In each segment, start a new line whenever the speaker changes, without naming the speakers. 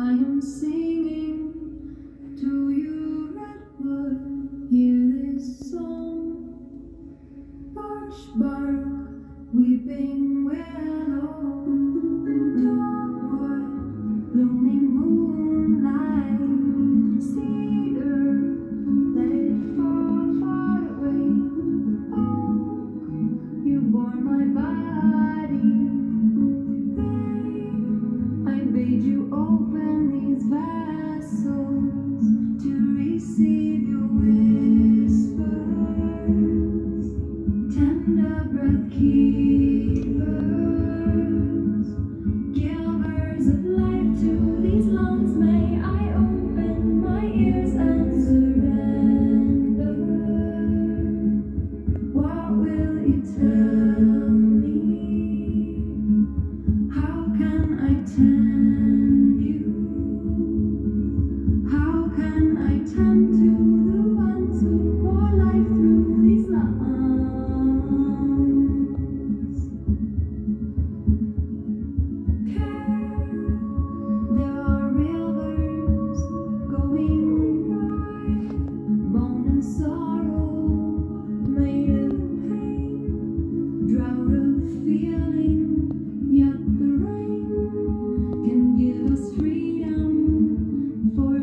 I am singing to you, redwood, hear this song. Birch bark, weeping. Amen.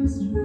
first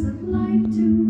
of life to